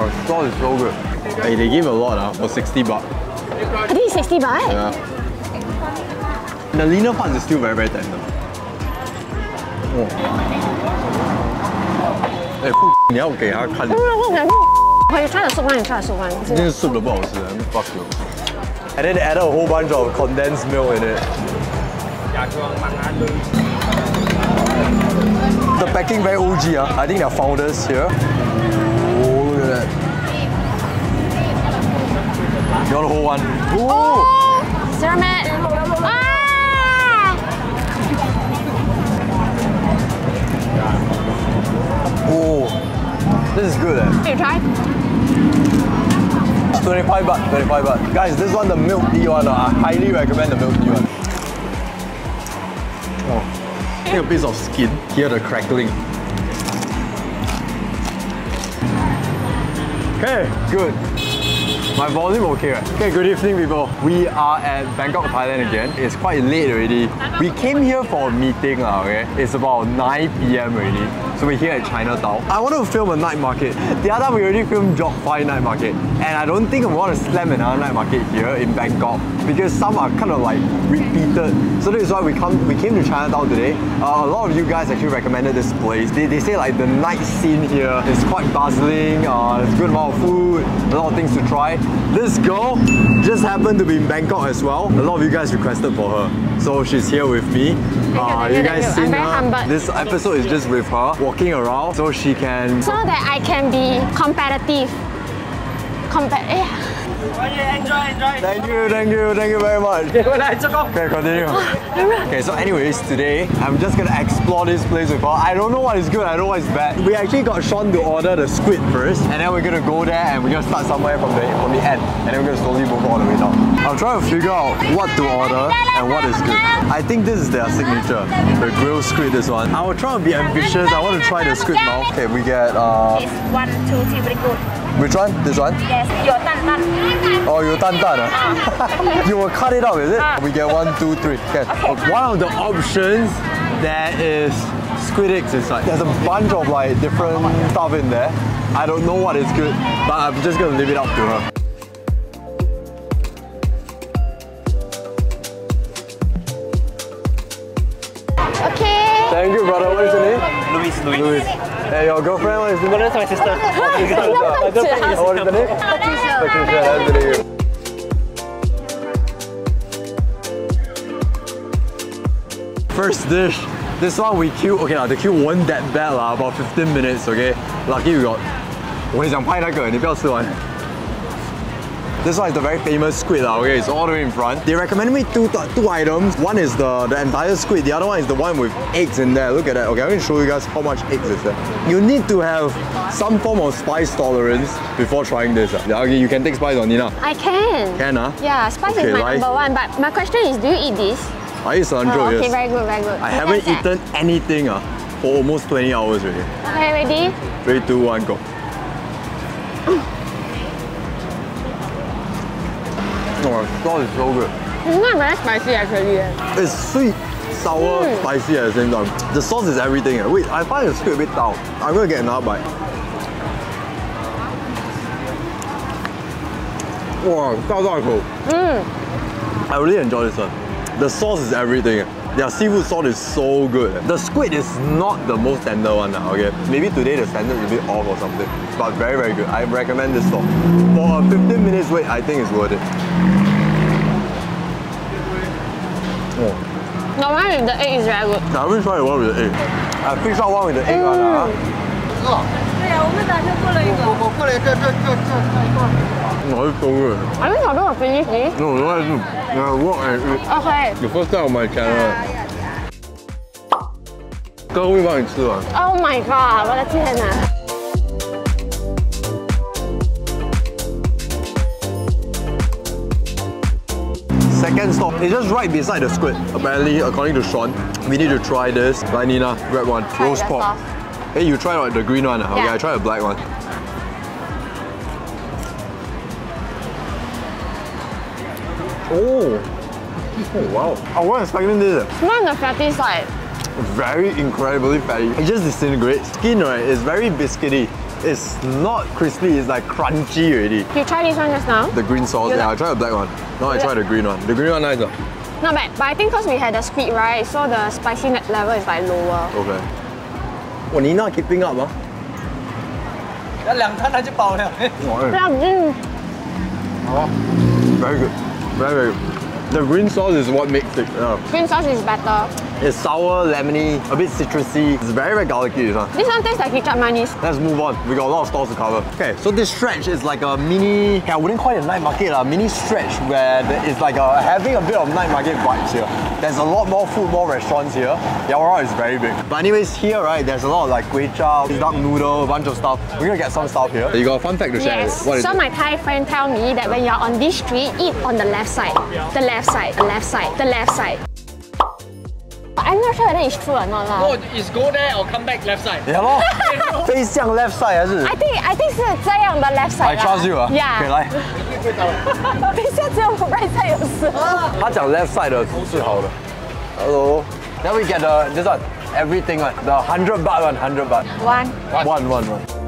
Oh, the sauce is so good. Hey, they give a lot uh, for 60 baht. I think it's 60 baht. Yeah. The leaner part is still very, very tender. Oh. 哎，你要给他看，不是，我想可以 try the soup one, you try the soup one. 这个 soup 都不好吃，fuck you. And then they added a whole bunch of condensed milk in it. The packing very OG, uh. I think they're founders here. You want the whole one? Ooh. Oh, Zermatt. Ah! Oh, this is good. Eh? You try? 25 baht, 25 baht. Guys, this one, the milk tea one, I highly recommend the milk tea one. Oh, take a piece of skin, hear the crackling. Okay, good. My volume okay, right? Okay, good evening people. We are at Bangkok, Thailand again. It's quite late already. We came here for a meeting, lah. okay? It's about 9 p.m. already. So we're here at Chinatown. I want to film a night market. The other time we already filmed Jodd Fairs night market. And I don't think I want to slam another night market here in Bangkok because some are kind of like repeated. So this is why we come we came to Chinatown today. Uh, a lot of you guys actually recommended this place. They, they say like the night scene here is quite bustling, uh, there's a good amount of food, a lot of things to try. This girl just happened to be in Bangkok as well. A lot of you guys requested for her. So she's here with me. Uh, you, you guys you. I'm seen her. This episode is just with her walking around so she can So that I can be competitive. Compa enjoy. Thank you, thank you, thank you very much. Okay, continue. Okay, so anyways, today I'm just gonna explore this place with her. I don't know what is good, I don't know what is bad. We actually got Sean to order the squid first, and then we're gonna go there and we're gonna start somewhere from the from the end, and then we're gonna slowly move all the way down. I'm trying to figure out what to order and what is good. I think this is their signature, the grilled squid. This one. I will try to be ambitious. I want to try the squid now. Okay, we get uh, It's one, two, three, very good. which one? This one? Yes, your tan tan. Oh, you tan tan. ah? you will cut it out, is it? We get one, two, three. Okay. One of the options there is squid eggs inside. There's a bunch of like different stuff in there. I don't know what is good, but I'm just gonna leave it up to her. name? Luis, Luis. Louis. Hey, your girlfriend, what is the name? That's my sister. My girlfriend is- What is the name? Patricia. Nice to meet you. First dish. This one we queue. Okay, lah, the queue weren't that bad lah. About 15 minutes. Okay, lucky we got. 我跟你讲，拍那个，你不要吃完。 This one is the very famous squid lah. Okay, it's all the way in front. They recommended me two two items. One is the the entire squid. The other one is the one with eggs in there. Look at that. Okay, I'm gonna show you guys how much eggs is there. You need to have some form of spice tolerance before trying this. ah. Okay, you can take spice on Nina. I can. Can ah? Yeah, spice Okay, is my number one. But my question is, do you eat this? I eat cilantro, Oh, okay, yes. very good, very good. I Okay, haven't eaten anything ah, for almost 20 hours already. Okay, ready? 3, 2, 1, go. more. sauce it's so good. It's not very spicy actually. It's sweet, sour, mm. spicy at the same time. The sauce is everything. Eh? Wait, I find the squid a bit tough. I'm gonna get another bite. Wow, that's cool. Mm. I really enjoy this one. The sauce is everything. Their seafood sauce is so good. The squid is not the most tender one okay? Maybe today the standard is a bit off or something. But very, very good. I recommend this store. For 15 minutes wait, I think it's worth it. The one with the egg is very good. I haven't tried the one with the egg. I picked out one with the egg one. ah. 对呀，我们打算过了一个。我过来，这这这这 Oh, it's so good. Are you talking about finish this? No, no, I do. Yeah, walk and eat. Okay. The first time on my channel. 哥会帮你吃完。Oh my god！我的天哪！Second stop, it's just right beside the squid. Apparently, according to Sean, we need to try this. Like Nina, grab one. Try Roast pork. sauce. Hey, you try what, the green one? ah? Okay, Yeah. I try the black one. Oh. Oh wow. I wasn't expecting this. It's not on the fatty side. Very incredibly fatty. It just disintegrates. Skin right is very biscuity. It's not crispy, it's like crunchy already. You try this one just now? The green sauce, You yeah, I like- tried the black one. Now I try the green one. The green one nice. ah? Not bad. But I think because we had the squid, right? So the spicy level is like lower. Okay. Oh, Nina keeping up, ah. 那两摊它就饱了。 Wow, eh. 不要嗯 Very good. Very, very good. The green sauce is what makes it. Yeah. green sauce is better. It's sour, lemony, a bit citrusy. It's very, very garlicky. This one. This one tastes like ketchup mayonnaise. Let's move on. We got a lot of stores to cover. Okay, so this stretch is like a mini. Okay, I wouldn't call it a night market, a mini stretch where it's like a, having a bit of night market vibes here. There's a lot more food, more restaurants here. Yaowarat is very big. But anyways, here right, there's a lot of like kway chap, duck noodle, a bunch of stuff. We're gonna get some stuff here. You got a fun fact to share. Yes. What is so it? my Thai friend tell me that when you're on this street, eat on the left side. The left side, the left side, the left side. But I'm not sure whether it's true or not lah. Oh, is go there or come back left side. Yeah, 咯，飞向 left side 还是 I think I think 是这样的 left side I trust you 啊。 Yeah. Okay, 来，等一下只有 right side 有事。他讲 left side 的是好的。Hello. Then we get the this one everything one the hundred baht one hundred baht. One. One one one. Two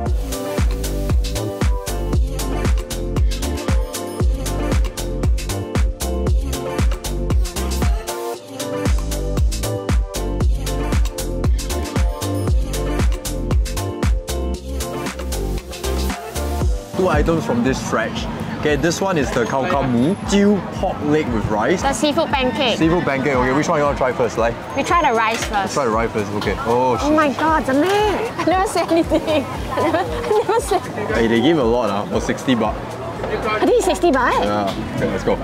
Items from this stretch. Okay, this one is the khao kha mu, stew pork leg with rice. The seafood pancake. Seafood pancake. Okay, which one you want to try first? Like, We try the rice first. try the rice first. Okay. Oh, Oh my god, the man. I never say anything. I never, I never say. Hey, they give a lot uh, for 60 baht. I think it's 60 baht. Yeah. Okay, let's go.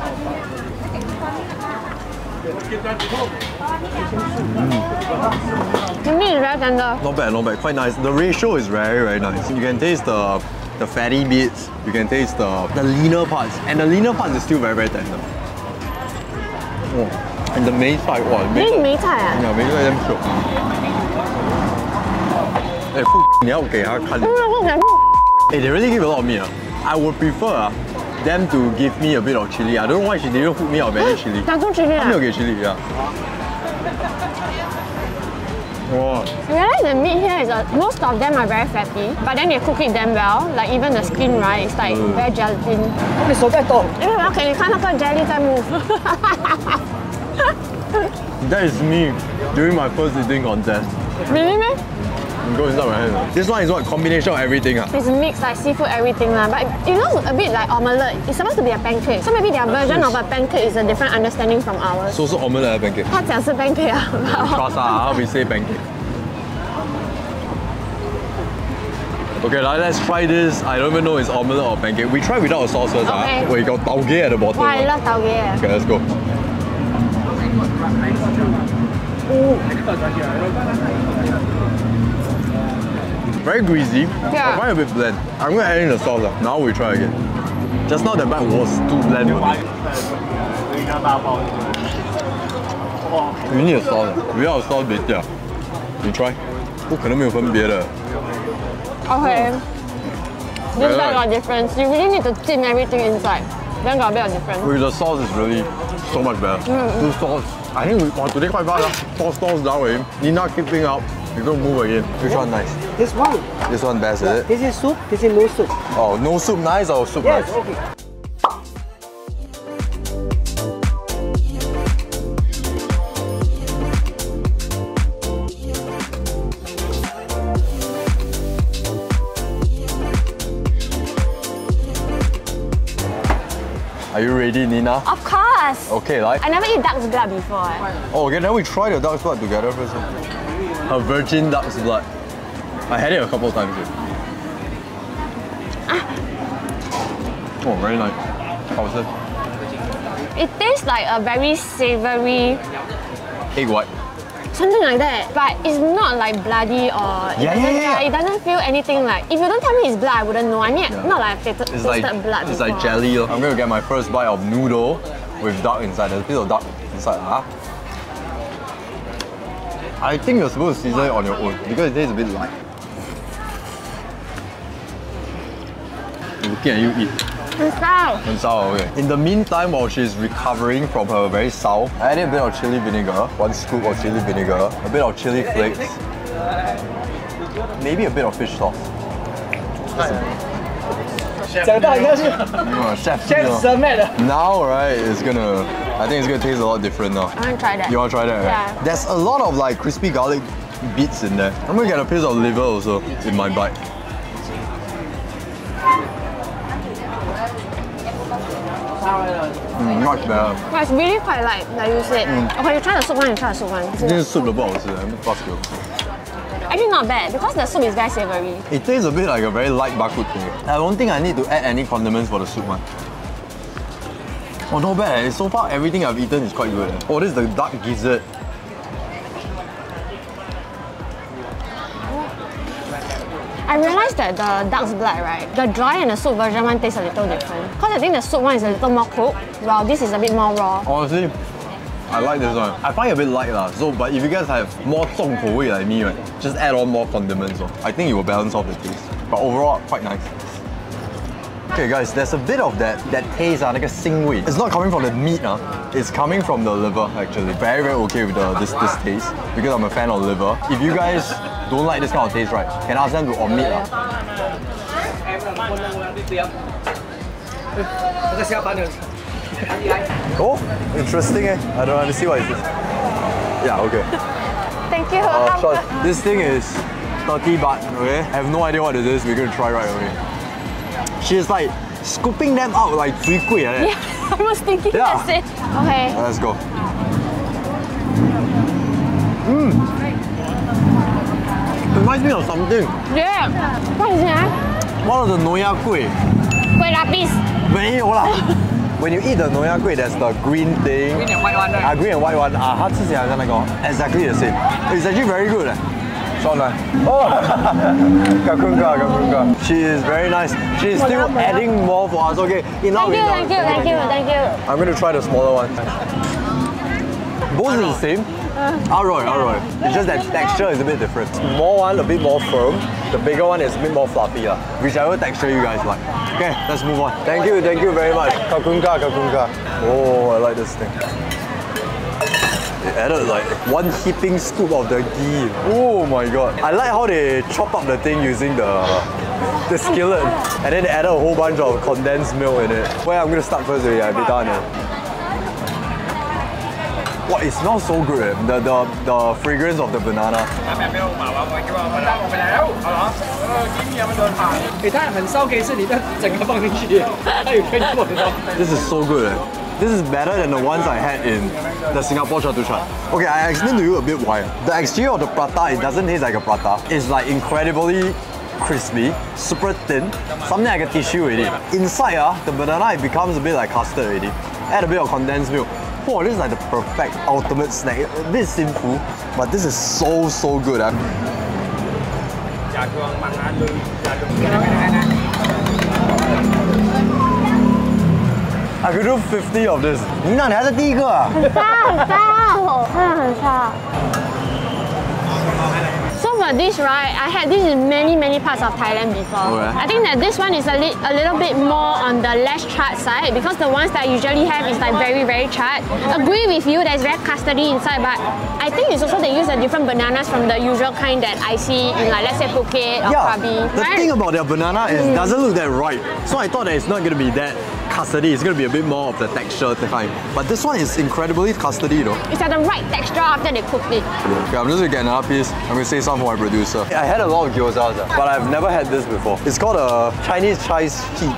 The meat is very tender. Not bad, not bad. Quite nice. The ratio is very, very nice. You can taste the the fatty bits. You can taste the the leaner parts, and the leaner parts is still very, very tender. Oh. And the main side, wow, the 这 main 是 side, 梅菜啊？ yeah, main side damn shiok. Hey, 你要给他看。嗯，我感觉 Hey, they really give a lot of meat. ah. I would prefer ah, them to give me a bit of chili. I don't know why she didn't hook me up with any chili. 打中 chili 啊没有给 chili 呀。 哇， You realize the meat here is a, most of them are very fatty, but then they cook it damn well. Like even the skin, right? It's like very gelatin. 你手在抖。因为我要给你看那个 jelly 在 move。 that is me during my first eating contest. really 吗 You go inside my hand. This one is what combination of everything ah. It's mixed like seafood everything lah. But it looks a bit like omelette. It's supposed to be a pancake. So maybe their version of a pancake is a different understanding from ours. 说是 omelette 还是 pancake？他讲是 pancake 啊。 Trust ah, how we say pancake. Okay, now let's try this. I don't even know it's omelette or pancake. We try without a sauce first. Okay. Ah. We got tauge at the bottom. Wow, I ah. love tauge. Okay, let's go. Very greasy. Yeah. I find it a bit bland. I'm gonna add in the sauce. ah. Now we try again. Just now the bite was too bland for me. You need a sauce. ah. Without a sauce, 别掉。你 try，不可能没有分别的。 Okay. This Very bag nice. got difference. You really need to thin everything inside. Then got a bit of difference. With the sauce is really so much better. Two sauce. I think we, wow, today quite fast. ah. Four sauce down already. Nina keeping up. We gonna move again. Which one nice? This one. This one best, is it? This is soup. This is no soup. Oh, no soup nice or soup Yes. nice? Okay. Nina? Of course. Okay, like. I never eat duck's blood before. eh. Oh, okay, then we try the duck's blood together first. A virgin duck's blood. I had it a couple of times. already. Oh, very nice. How was it? It tastes like a very savory, Egg white. Something like that. But it's not like bloody or it Yeah, doesn't, yeah, yeah. It doesn't feel anything like. If you don't tell me it's blood, I wouldn't know. I mean, Yeah. not like I've tasted, It's like blood it's before. like jelly. I'm gonna get my first bite of noodle with duck inside. There's a piece of duck inside. Huh? I think you're supposed to season it on your own because it tastes a bit light. Looking at you eat. Inside. Okay. In the meantime, while she's recovering from her very sour, I added a bit of chili vinegar, one scoop of chili vinegar, a bit of chili flakes, maybe a bit of fish sauce. Chef, chef now, right, it's gonna, I think it's gonna taste a lot different now. I wanna try that. You wanna try that? Yeah. Right? There's a lot of like crispy garlic bits in there. I'm gonna get a piece of liver also in my bite. It's really quite light, like you said. Mm. Okay, you try the soup one, you try the soup one. This soup the box. Actually not bad, because the soup is very savory. It tastes a bit like a very light bak kut teh. I don't think I need to add any condiments for the soup one. Oh, not bad. So far, everything I've eaten is quite good. Oh, this is the duck gizzard. I realized that the duck's blood, right? The dry and the soup version one tastes a little different. Because I think the soup one is a little more cooked, while this is a bit more raw. Honestly, I like this one. I find it a bit light lah. So, but if you guys have more 重口味 like me, right, just add on more condiments. oh. I think it will balance off the taste. But overall, quite nice. Okay guys, there's a bit of that that taste, ah, like a腥味. It's not coming from the meat, ah. it's coming from the liver actually. Very, very okay with the, this, this taste because I'm a fan of liver. If you guys don't like this kind of taste, right, can ask them to omit. Uh. oh, interesting eh? I don't understand. See what is this? Yeah, okay. Thank you. Uh, this thing is 30 baht, okay? I have no idea what it is. We're gonna try right away. She's like scooping them out like three quick. Eh? Yeah, I was thinking yeah. that's it. Okay. Let's go. Mmm reminds me of something. Yeah. What is that? One of the Nonya Kueh. Kueh lapis. No lah. When you eat the Nonya Kueh, there's the green thing. Green and white one, right? Ah, green and white one. Ah, 它吃起来像那个 exactly the same. It's actually very good. So nice. Oh, She is very nice. She is still adding more for us. Okay, enough. Thank you, enough. thank you, thank you, thank you. I'm going to try the smaller one. Both are the same. Alright, alright. It's just that texture is a bit different. Small one, a bit more firm. The bigger one is a bit more fluffy. lah. Whichever texture you guys like. Okay, let's move on. Thank you, thank you very much. Kakunka, kakunka. Oh, I like this thing. They added like one heaping scoop of the ghee. Oh my god. I like how they chop up the thing using the the skillet and then they added a whole bunch of condensed milk in it. Well, I'm gonna start first already. I'll be done. eh. Wow, not so good. The the the fragrance of the banana. Uh-huh. this is so good. This is better than the ones I had in the Singapore Chatuchak. Okay, I explain to you a bit why. The exterior of the prata, it doesn't taste like a prata. It's like incredibly crispy, super thin, something like a tissue already. Inside, uh, the banana, it becomes a bit like custard already. Add a bit of condensed milk. Whoa, this is like the perfect ultimate snack. A bit simple, but this is so, so good. ah. I could do 50 of this. 你那你还是第一个啊？很沙很沙，真的很沙。 So for this, right, I had this in many, many parts of Thailand before. Okay. I think that this one is a, li- a little bit more on the less charred side because the ones that I usually have is like very, very charred. Agree with you, there's very custardy inside, but I think it's also they use the different bananas from the usual kind that I see in like let's say Phuket or Yeah, Krabi. the right? thing about their banana is it doesn't look that ripe. So I thought that it's not going to be that custody, it's going to be a bit more of the texture to kind. But this one is incredibly custody though. It's at the right texture after they cooked it. Okay, I'm just going to get another piece. I'm going to say some for my producer. I had a lot of gyoza, but I've never had this before. It's called a Chinese chives heat.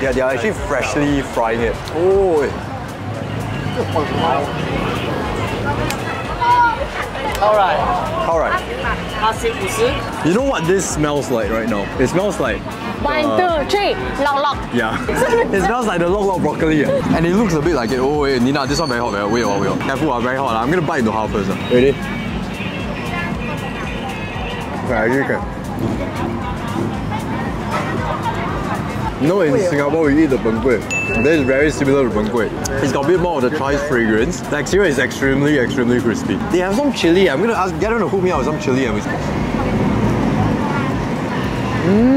Yeah, they are actually freshly frying it. Oh, eh. Alright. Alright. You know what this smells like right now? It smells like one, two, three, lock, lock. Yeah. it smells like the lok lok broccoli. eh. And it looks a bit like it. Oh, wait, Nina, this one very hot. Very, wait, wait, wait. Careful, ah, very hot. ah. I'm gonna bite into half first. ah. Ready? Okay, actually you can. You know, in Singapore, we eat the peng kueh. This is very similar to peng kueh. It's got a bit more of the chives fragrance. The exterior is extremely, extremely crispy. They have some chili. I'm gonna ask, get them to hook me out with some chili and we Mm, okay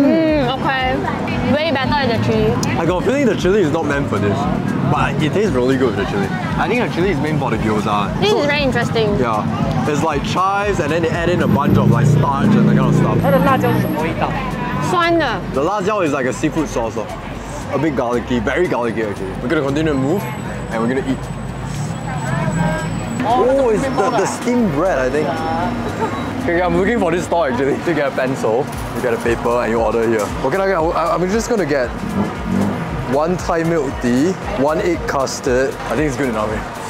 way better with the chili. I got a feeling the chili is not meant for this, but it tastes really good with the chili. I think the chili is meant for the gyoza. This so, is very interesting. Yeah, it's like chives and then they add in a bunch of like starch and that kind of stuff. The lazao is like a seafood sauce, a bit garlicky, very garlicky actually. We're gonna continue to move and we're gonna eat. Oh, it's oh, the, the steamed bread, I think. Okay, I'm looking for this store actually to get a pencil you get a paper, and you order here. Okay, okay, I- I'm just gonna get one Thai milk tea, one egg custard. I think it's good enough. eh?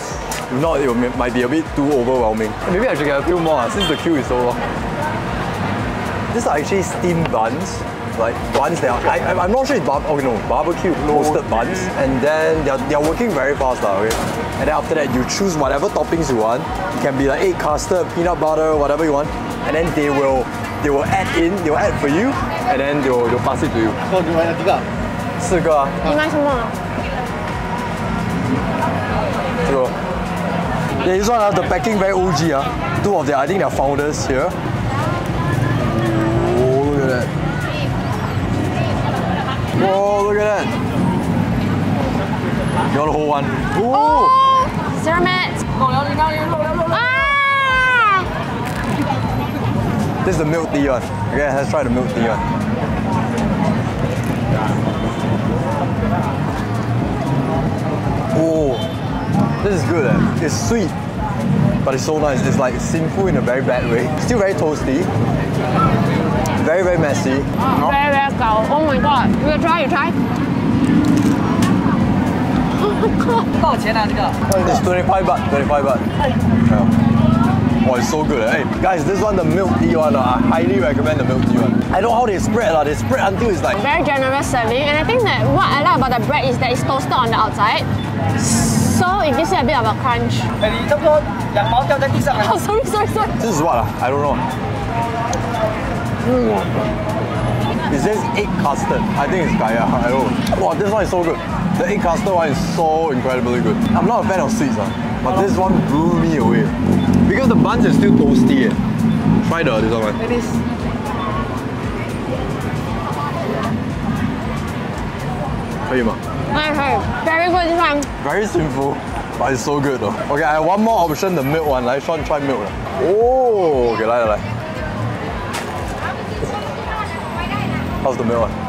If not, it might be a bit too overwhelming. Maybe I should get a few more ah, since the queue is so long. These are actually steamed buns. Like buns that are, I, I'm- I'm not sure it's bar- oh no, barbecue roasted buns. And then they're, they're working very fast now, okay? And then after that, you choose whatever toppings you want. It can be like egg custard, peanut butter, whatever you want. And then they will they will add in, they will add for you, and then they will, they will pass it to you. So you buy 几个？四个啊。你买什么？这个。Yeah, this one, uh, the packing very OG. Uh. Two of them, I think they're founders here. Oh, look at that. Whoa, look at that. You want to whole one? Ooh. Oh! Zermatt! Ah! This is the milk Dion. Okay, let's try the milk Dion. Oh, this is good. Eh? It's sweet, but it's so nice. It's like simple in a very bad way. Still very toasty. Very, very messy. Oh, no? Very, very cold. Oh my god. You will try, you try. It's 25 baht, 25 baht. Yeah. Oh, it's so good. Hey, guys, this one, the milk tea one, I highly recommend the milk tea one. I know how they spread. Uh, they spread until it's like... Very generous serving. And I think that what I like about the bread is that it's toasted on the outside. So it gives you a bit of a crunch. Oh, sorry, sorry, sorry. This is what? I don't know. Mm. Is this egg custard. I think it's kaya. I don't know. Wow, this one is so good. The egg custard one is so incredibly good. I'm not a fan of sweets. Uh. but this one blew me away. Because the buns is still toasty. Eh. Try the this one. It is. 可以吗？ Okay, very good this one. Very simple, but it's so good though. Okay, I have one more option, the milk one. 来，Sean try milk 了。哦，OK，来来来。How's the milk one?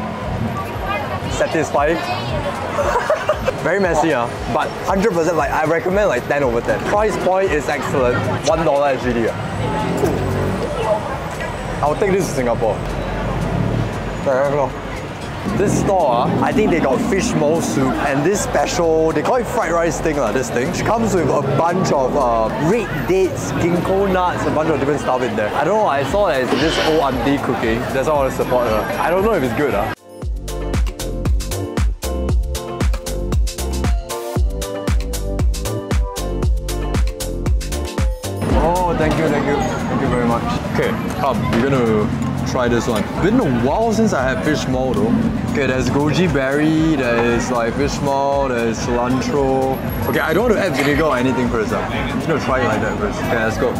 Satisfying? Very messy, uh, but 100% like I recommend like 10 over 10. Price point is excellent. One dollar SGD. Uh. I'll take this to Singapore. This store, ah, I think they got fish maw soup and this special, they call it fried rice thing, lah. this thing. It comes with a bunch of uh, red dates, ginkgo nuts, a bunch of different stuff in there. I don't know, I saw that it's this old auntie cooking. That's why I want to support her. I don't know if it's good. ah. Gonna try this one. Been a while since I had fish maw though. Okay, there's goji berry, there's like fish maw, there's cilantro. Okay, I don't want to add vinegar or anything first. I'm just gonna try it like that first. Okay, let's go.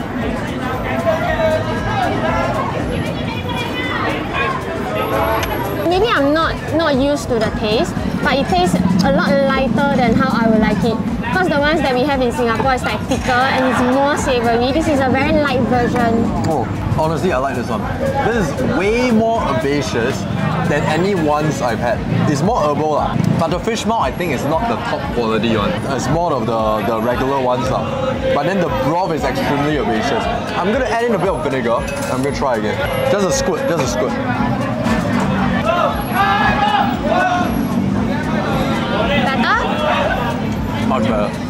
Maybe I'm not not used to the taste, but it tastes a lot lighter than how I would like it. Because the ones that we have in Singapore is like thicker and it's more savory. This is a very light version. Oh, honestly, I like this one. This is way more herbaceous than any ones I've had. It's more herbal lah. But the fish maw, I think, is not the top quality one. It's more of the, the regular ones lah. But then the broth is extremely herbaceous. I'm gonna add in a bit of vinegar. I'm gonna try again. Just a squirt, just a squirt. Better? Much better.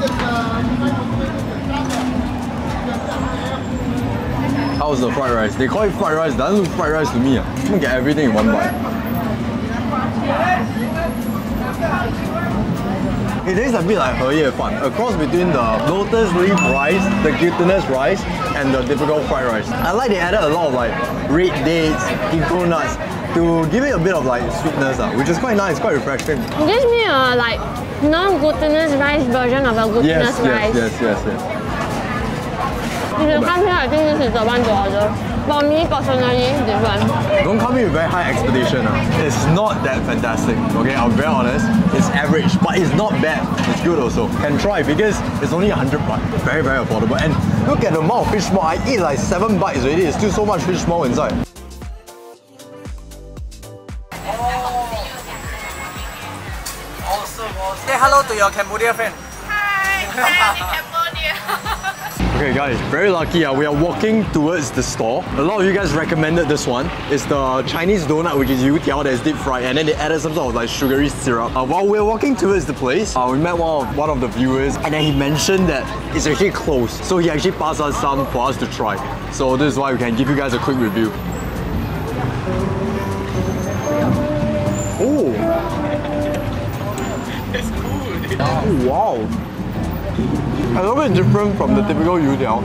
how's the fried rice? They call it fried rice, doesn't look fried rice to me. You can get everything in one bite. It tastes a bit like He Fan, a cross between the lotus leaf rice, the glutinous rice, and the difficult fried rice. I like they added a lot of like red dates, ginkgo nuts, to give it a bit of like sweetness, uh, which is quite nice, quite refreshing. It gives me a like non-glutinous rice version of a glutinous yes, rice. Yes, yes, yes, yes. It's coming I think this is the one dollar. For me personally, different. Don't come in with very high expectation. Uh. It's not that fantastic. Okay, I'll be very honest. It's average, but it's not bad. It's good also. Can try because it's only 100 baht. Very, very affordable. And look at the amount of fish maw. I eat like 7 bites already. It's still so much fish maw inside. Say hello to your Cambodia friend. Hi, I'm Cambodia. Okay guys, very lucky. Uh, we are walking towards the store. A lot of you guys recommended this one. It's the Chinese donut which is youtiao that is deep fried and then they added some sort of like sugary syrup. Uh, while we are walking towards the place, uh, we met one of, one of the viewers and then he mentioned that it's actually closed. So he actually passed us some for us to try. So this is why we can give you guys a quick review. Oh! It's cool, dude. Oh, wow! a little bit different from the typical youtiao.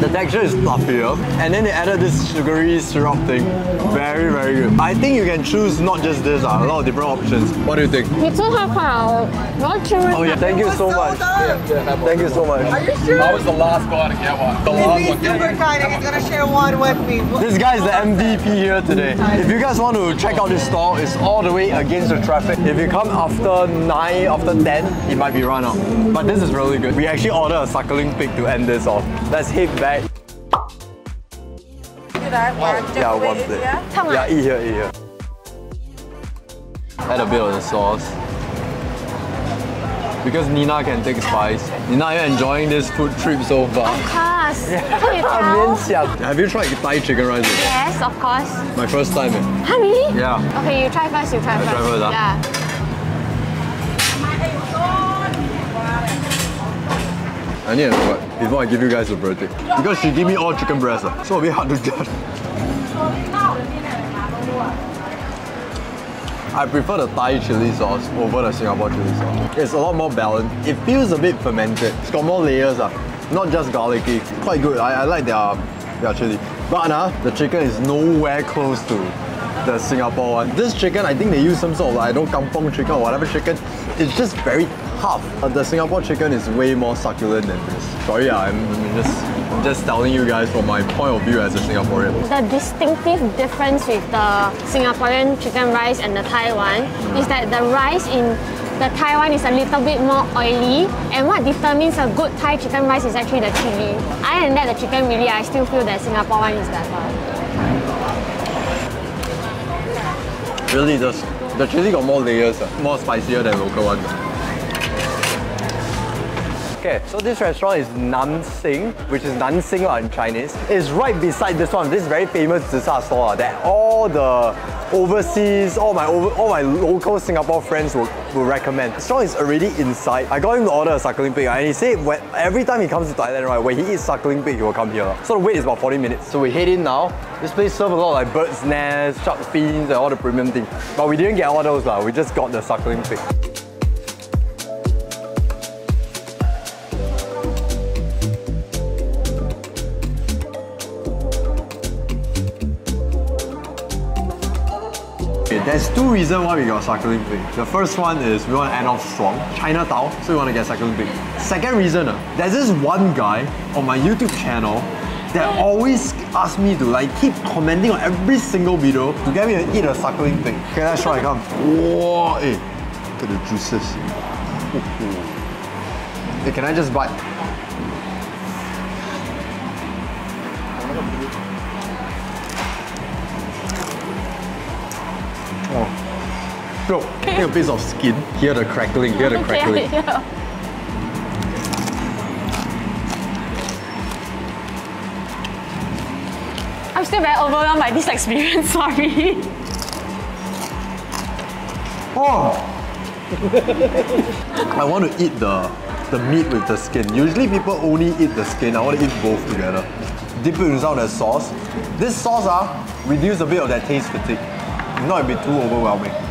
The texture is fluffier, and then they added this sugary syrup thing. Very, very good. I think you can choose not just this, uh, a lot of different options. What do you think? You too have uh, not children. Oh yeah, thank you so, much. Thank you so much. Are you sure? I was the last guy to get one. The last one. super kind and he's gonna share one with me. This guy is the MVP here today. If you guys want to check out this store, it's all the way against the traffic. If you come after 9, after 10, it might be run out. But this is really good. We actually ordered a suckling pig to end this off. Let's head back. Yeah, one plate. Yeah, eat here, eat here. Add a bit of the sauce. Because Nina can take spice. Nina, you're you enjoying this food trip so far? Of course. Tell? Have you tried Thai chicken rice? Yes, of course. My first time. eh. Huh, really? Yeah. Okay, you try first. You try first. try first, ah? Yeah. I need a before I give you guys the verdict. Because she gave me all chicken breast, ah, so a bit hard to judge. I prefer the Thai chili sauce over the Singapore chili sauce. It's a lot more balanced. It feels a bit fermented. It's got more layers, uh, not just garlicky. Quite good. I, I like their, their chili. But uh, the chicken is nowhere close to the Singapore one. This chicken, I think they use some sort of, I don't kampong chicken or whatever chicken. It's just very Uh, the Singapore chicken is way more succulent than this. Sorry, I'm, I'm just I'm just telling you guys from my point of view as a Singaporean. The distinctive difference with the Singaporean chicken rice and the Thai one is that the rice in the Thai one is a little bit more oily and what determines a good Thai chicken rice is actually the chili. Other than that, the chicken really, I still feel that Singapore one is better. Really does. The chili got more layers, more spicier than local ones. Okay, so this restaurant is Nan Sing, which is Nan Sing in Chinese. It's right beside this one, this very famous zi store that all the overseas, all my over, all my local Singapore friends will, will recommend. The restaurant is already inside. I got him to order a suckling pig and he said when, every time he comes to Thailand, right, when he eats suckling pig, he will come here. So the wait is about 40 minutes. So we head in now. This place serves a lot of like bird's nest, shark fins, and all the premium things. But we didn't get all those lah. We just got the suckling pig. There's two reasons why we got suckling pig. The first one is we want to end off strong, Chinatown, so we want to get suckling pig. Second reason, uh, there's this one guy on my YouTube channel that always asks me to like keep commenting on every single video to get me to eat a suckling pig. Okay, let's try. Come. Whoa, hey, look at the juices. Hey, can I just bite? Take a piece of skin. Hear the crackling, hear the crackling. I'm still very overwhelmed by this experience, sorry. Oh! I want to eat the the meat with the skin. Usually people only eat the skin. I want to eat both together. Dip it inside that sauce. This sauce ah, reduce a bit of that taste fatigue. Not, be too overwhelming.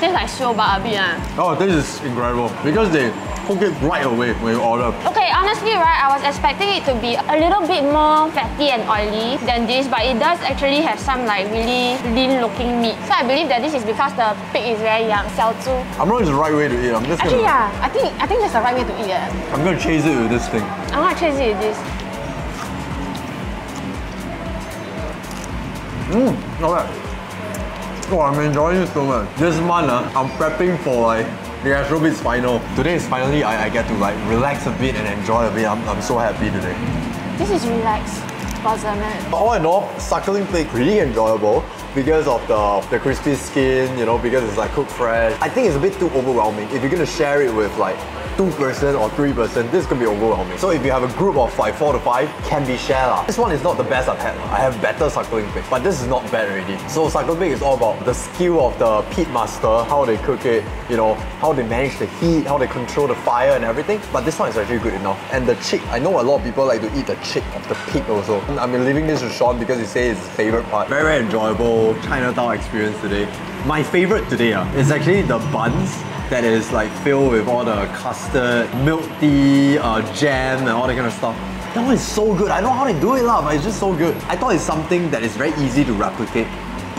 Tastes like show but a bit ah. Oh, this is incredible because they cook it right away when you order. Okay, honestly, right, I was expecting it to be a little bit more fatty and oily than this, but it does actually have some like really lean-looking meat. So I believe that this is because the pig is very young, 小猪. I'm not the right way to eat. I'm just Actually, gonna. yeah, I think I think that's the right way to eat. Eh. I'm gonna chase it with this thing. I'm gonna chase it with this. Mmm, not bad. Oh, I'm enjoying it so much. This month, uh, I'm prepping for like The Astro Beats final. Today is finally I, I get to like relax a bit and enjoy a bit. I'm, I'm so happy today. This is relaxed. Balsamic. All in all, suckling pig pretty enjoyable because of the the crispy skin, you know, because it's like cooked fresh. I think it's a bit too overwhelming. If you're gonna share it with like two person or three person, this is gonna be overwhelming. So if you have a group of like four to five, can be shared. lah. This one is not the best I've had. I have better suckling pig, but this is not bad already. So suckling pig is all about the skill of the pit master, how they cook it, you know, how they manage the heat, how they control the fire and everything. But this one is actually good enough. And the chick, I know a lot of people like to eat the chick of the pig also. I'm leaving this to Sean because he says it's his favorite part. Very, very enjoyable Chinatown experience today. My favorite today uh, is actually the buns that is like filled with all the custard, milk tea, uh, jam and all that kind of stuff. That one is so good. I don't know how they do it lah, but it's just so good. I thought it's something that is very easy to replicate.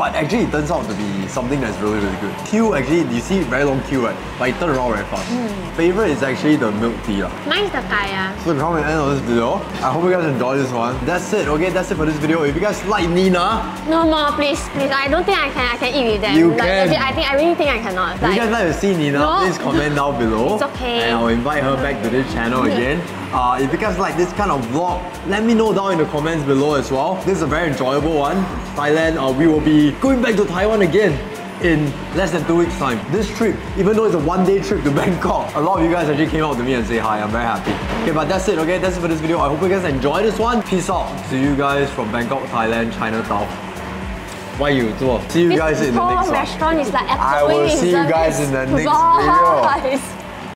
But actually it turns out to be something that's really really good. Queue actually, you see very long queue right? But it turns around very fast. Hmm. Favorite is actually the milk tea lah. Mine is the kaya. So come and end of this video. I hope you guys enjoyed this one. That's it, okay? That's it for this video. If you guys like Nina, No more, please, please. I don't think I can. I can eat with them. You like, can. I think I really think I cannot. if you guys like to see Nina, No. please comment down below. It's okay. And I'll invite her back to this channel again. Uh, if you guys like this kind of vlog, let me know down in the comments below as well. This is a very enjoyable one. Thailand, uh, we will be going back to Taiwan again in less than two weeks time. This trip, even though it's a one day trip to Bangkok, a lot of you guys actually came out to me and say hi. I'm very happy. Okay, but that's it, okay? That's it for this video. I hope you guys enjoyed this one. Peace out. See you guys from Bangkok, Thailand, Chinatown. Why you? See you guys in the next one. restaurant is like I will see you guys in the next video.